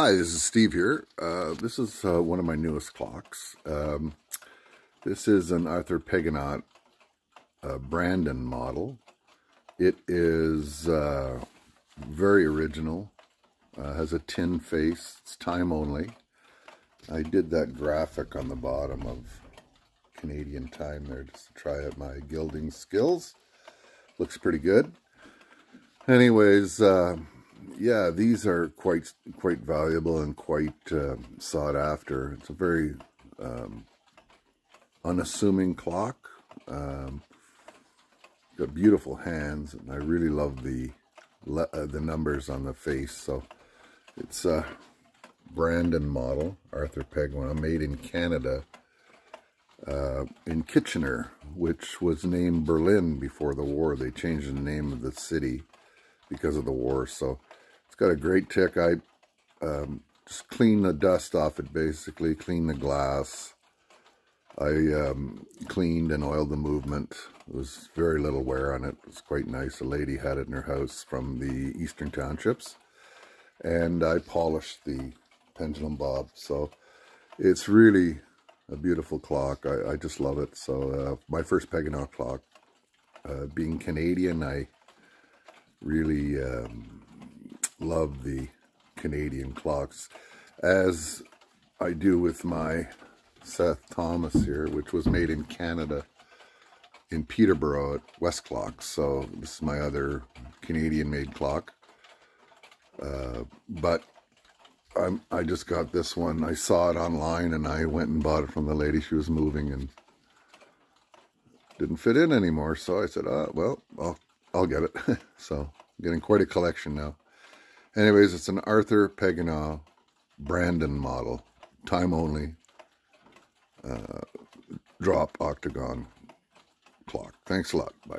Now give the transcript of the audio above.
Hi, this is Steve here. Uh, this is uh, one of my newest clocks. Um, this is an Arthur Pequegnat uh, Brandon model. It is uh, very original, uh, has a tin face, it's time only. I did that graphic on the bottom of Canadian time there just to try out my gilding skills. Looks pretty good. Anyways, uh, yeah, these are quite quite valuable and quite uh, sought after. It's a very um, unassuming clock. Um, got beautiful hands, and I really love the uh, the numbers on the face. So it's a Brandon model, Arthur Pequegnat, made in Canada. Uh, in Kitchener, which was named Berlin before the war. They changed the name of the city because of the war. So got a great tick. I um, just clean the dust off it basically, clean the glass. I um, cleaned and oiled the movement. It was very little wear on it. It was quite nice. A lady had it in her house from the Eastern Townships. And I polished the pendulum bob. So it's really a beautiful clock. I, I just love it. So uh, my first Pequegnat clock. Uh, being Canadian, I really um, love the Canadian clocks, as I do with my Seth Thomas here, which was made in Canada in Peterborough at Westclox. So this is my other Canadian-made clock. Uh, but I'm, I just got this one. I saw it online and I went and bought it from the lady. She was moving and didn't fit in anymore. So I said, uh, well, I'll, I'll get it. so I'm getting quite a collection now. Anyways, it's an Arthur Pequegnat Brandon model, time only, uh, drop octagon clock. Thanks a lot. Bye.